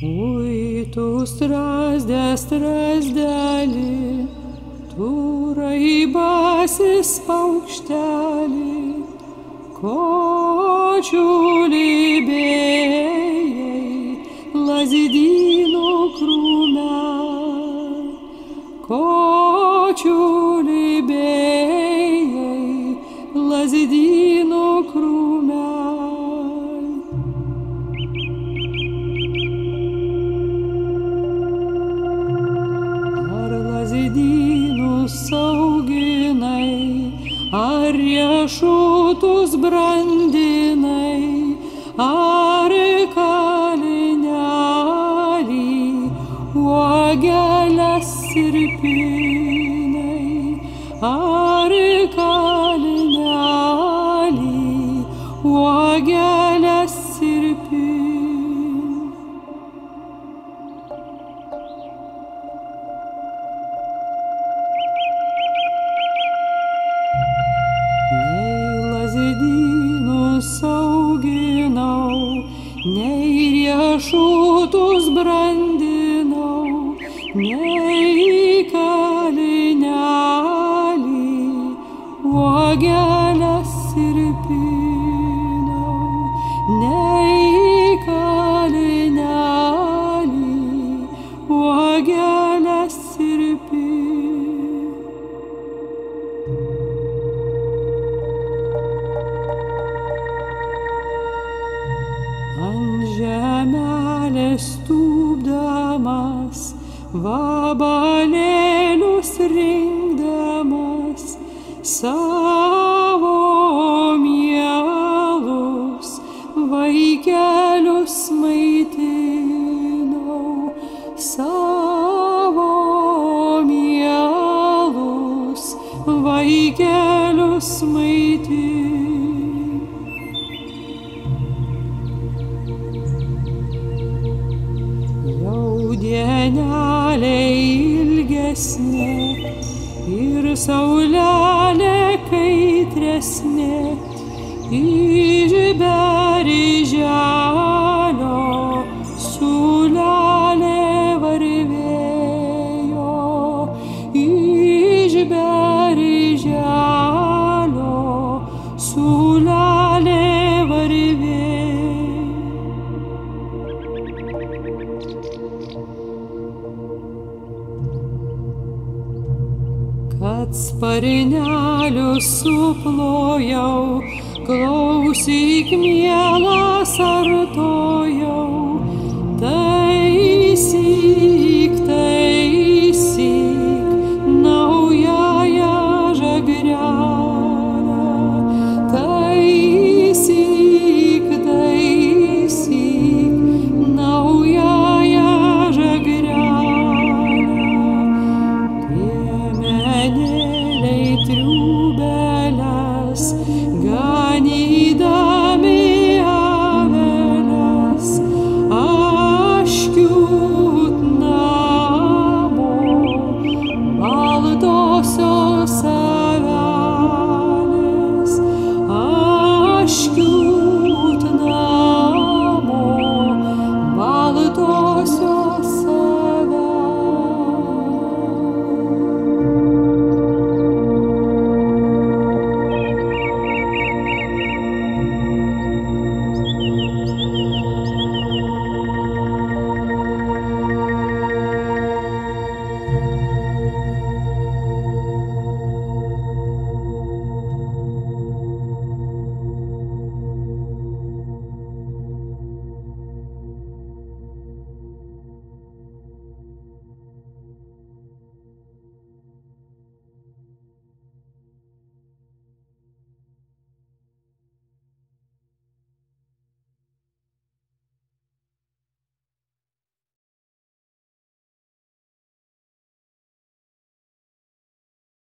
Ui, tu strazdė, strazdelį, tu raibasis paukštelį, kočių libėjai, lazidino krūme, kočių libėjai, lazidino riešutus brandinai, ar kalinelį, uogelės ir pinai, ar kalinelį, uogelės ir nei riešutus brandinau, nei kalinelį, uogelės ir pinau, nei kalinelį, uogelės ir pinau. Žemelės tūpdamas, vabalėlius rinkdamas, ilgesnė ir saulelė kaitresnė. Išberi želio sparnelių suplojau, klausyk mielas ar to